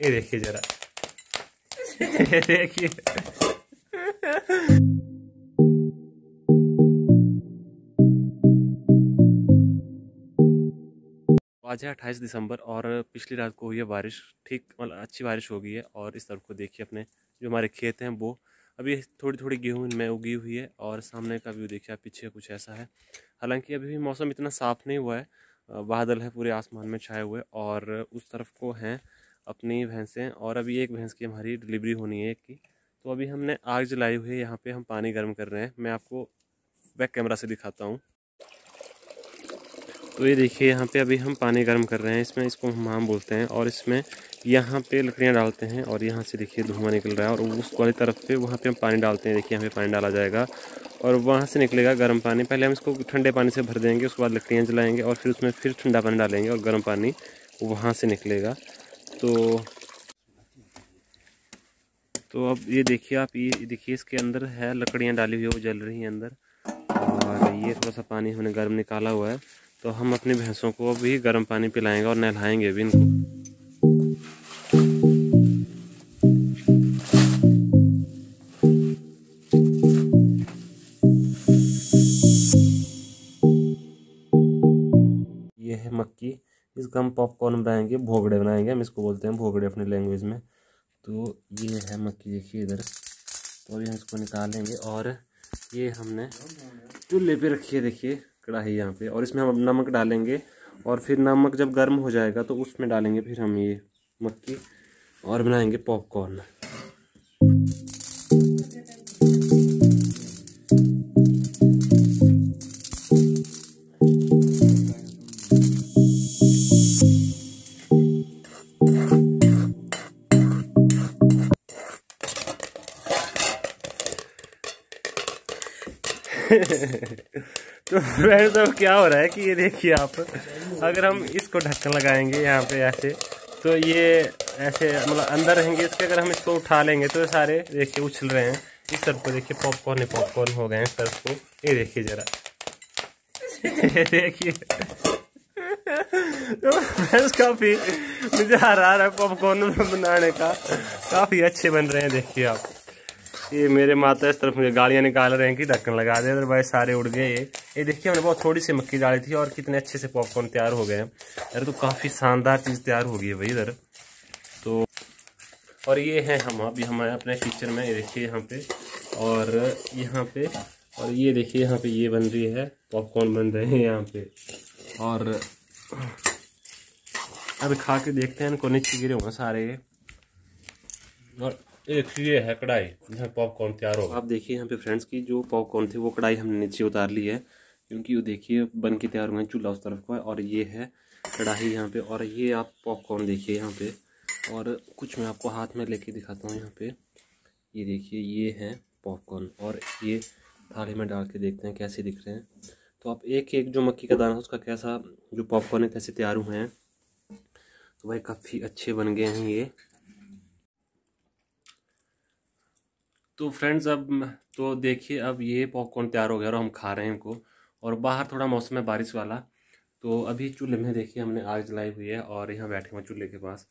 ये देखिए जरा। ये देखिए आज है अट्ठाईस दिसंबर और पिछली रात को हुई है बारिश। ठीक मतलब अच्छी बारिश हो गई है और इस तरफ़ को देखिए अपने जो हमारे खेत हैं वो। अभी थोड़ी थोड़ी गेहूँ इनमें उगी हुई है और सामने का व्यू देखिए पीछे कुछ ऐसा है। हालाँकि अभी भी मौसम इतना साफ़ नहीं हुआ है। बादल है पूरे आसमान में छाए हुए और उस तरफ़ को हैं अपनी भैंसें, और अभी एक भैंस की हमारी डिलीवरी होनी है एक की। तो अभी हमने आग जलाई हुई है, यहाँ पे हम पानी गर्म कर रहे हैं। मैं आपको बैक कैमरा से दिखाता हूँ। तो ये देखिए, यहाँ पे अभी हम पानी गर्म कर रहे हैं। इसमें इसको हम बोलते हैं, और इसमें यहाँ पे लकड़ियाँ डालते हैं, और यहाँ से देखिए धुआँ निकल रहा है, और उस वाली तरफ़ पे वहाँ पे हम पानी डालते हैं। देखिए, यहाँ पे पानी डाला जाएगा, और वहाँ से निकलेगा गर्म पानी। पहले हम इसको ठंडे पानी से भर देंगे, उसके बाद लकड़ियाँ जलाएँगे, और फिर उसमें फिर ठंडा पानी डालेंगे, और गर्म पानी वहाँ से निकलेगा। तो तो अब ये देखिए आप, ये देखिए इसके अंदर है लकड़ियाँ डाली हुई है वो जल रही हैं अंदर। और ये थोड़ा सा पानी हमने गर्म निकाला हुआ है तो हम अपनी भैंसों को भी गर्म पानी पिलाएँगे और नहलाएँगे भी इनको। ये है मक्की। इसका हम पॉपकॉर्न बनाएँगे, भोगड़े बनाएँगे, हम इसको बोलते हैं भोगड़े अपनी लैंग्वेज में। तो ये है मक्की, देखिए इधर। तो अभी हम इसको निकालेंगे और ये हमने चूल्हे पे रखी है, देखिए, कढ़ाई यहाँ पे। और इसमें हम नमक डालेंगे और फिर नमक जब गर्म हो जाएगा तो उसमें डालेंगे फिर हम ये मक्की और बनाएँगे पॉपकॉर्न तो फ्रेंड्स तो क्या हो रहा है कि ये देखिए आप, अगर हम इसको ढक्कन लगाएँगे यहाँ पे ऐसे तो ये ऐसे मतलब अंदर रहेंगे, इसके अगर हम इसको उठा लेंगे तो ये सारे देखिए उछल रहे हैं। इस तरफ़ को देखिए पॉपकॉर्न ही पॉपकॉर्न हो गए हैं इस तरफ़ को ये देखिए जरा। देखिए। तो फ्रेंड्स, काफ़ी मुझे आ रहा है पॉपकॉर्न बनाने का। काफ़ी अच्छे बन रहे हैं, देखिए आप। ये मेरे माता इस तरफ़ मुझे गाड़ियाँ निकाल रहे हैं कि ढक्कन लगा दे भाई सारे उड़ गए। ये ये देखिए, हमने बहुत थोड़ी सी मक्की डाली थी और कितने अच्छे से पॉपकॉर्न तैयार हो गए हैं। यार तो काफ़ी शानदार चीज़ तैयार हो गई है भाई इधर। तो और ये है हम अभी हमारे अपने किचन में, ये देखिए यहाँ पे, और यहाँ पे, और ये देखिए यहाँ पे ये बन रही है पॉपकॉर्न बन रहे हैं यहाँ पे। और अब खा के देखते हैं, इनको नीचे गिरे होंगे सारे। और एक ये है कढ़ाई जहाँ पॉपकॉर्न तैयार हो आप देखिए यहाँ पे फ्रेंड्स की जो पॉपकॉर्न थी वो कढ़ाई हमने नीचे उतार ली है, क्योंकि वो देखिए बन के तैयार हुए हैं चूल्हा उस तरफ़ का, और ये है कढ़ाई यहाँ पे, और ये आप पॉपकॉर्न देखिए यहाँ पे, और कुछ मैं आपको हाथ में लेके दिखाता हूँ यहाँ पे। ये देखिए, ये है पॉपकॉर्न और ये थाली में डाल के देखते हैं कैसे दिख रहे हैं। तो आप एक एक जो मक्की का दाना है, उसका कैसा जो पॉपकॉर्न है, कैसे तैयार हुए हैं। तो भाई काफ़ी अच्छे बन गए हैं ये। तो फ्रेंड्स अब तो देखिए, अब ये पॉपकॉर्न तैयार हो गया और हम खा रहे हैं इनको। और बाहर थोड़ा मौसम है बारिश वाला तो अभी चूल्हे में देखिए हमने आग जलाई हुई है और यहाँ बैठे हुए चूल्हे के पास।